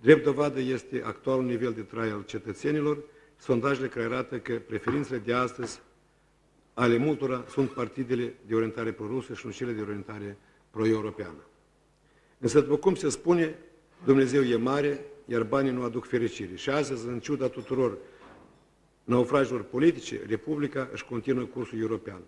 Drept dovadă este actualul nivel de trai al cetățenilor, sondajele care arată că preferințele de astăzi ale multora sunt partidele de orientare prorusă și nu cele de orientare pro-europeană. Însă, după cum se spune, Dumnezeu e mare, iar banii nu aduc fericire. Și astăzi, în ciuda tuturor naufragilor politice, Republica își continuă cursul european.